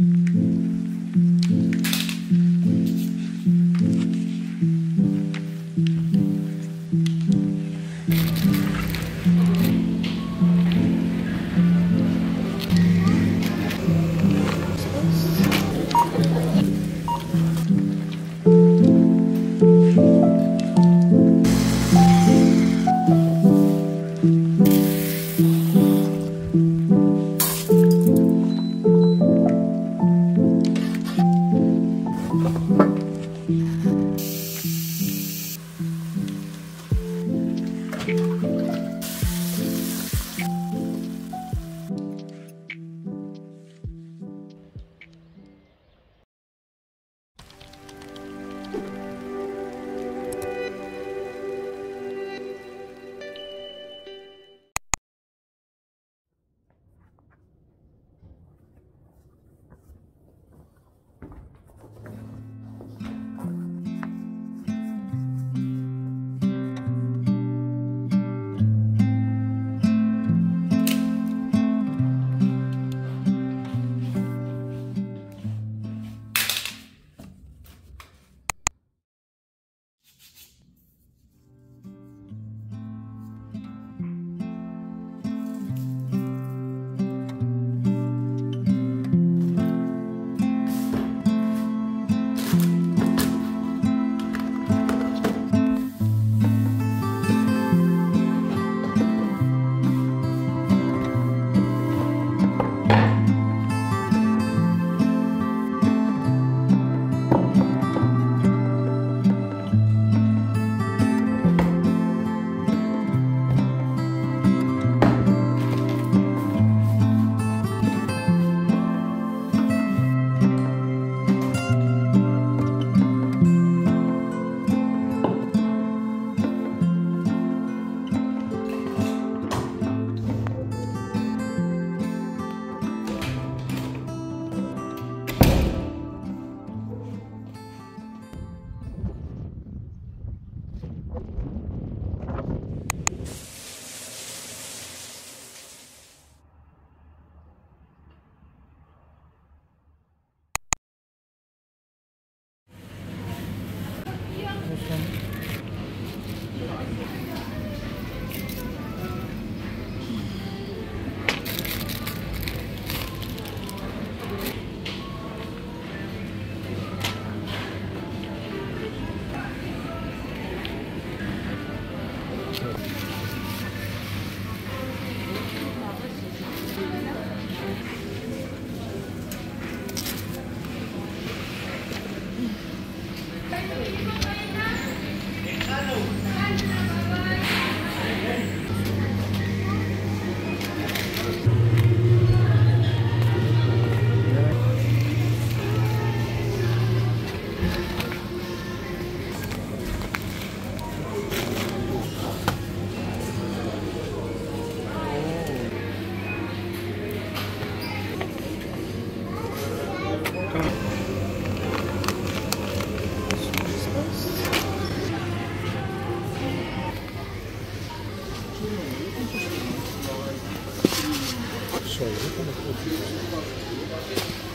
Mm. 醤油ね。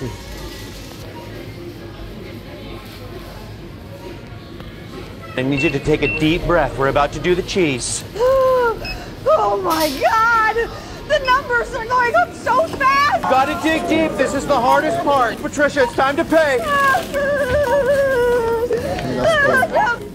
Sixty-two. I need you to take a deep breath. We're about to do the cheese. Oh my god! The numbers are going up so fast! Gotta dig deep. This is the hardest part. Patricia, it's time to pay.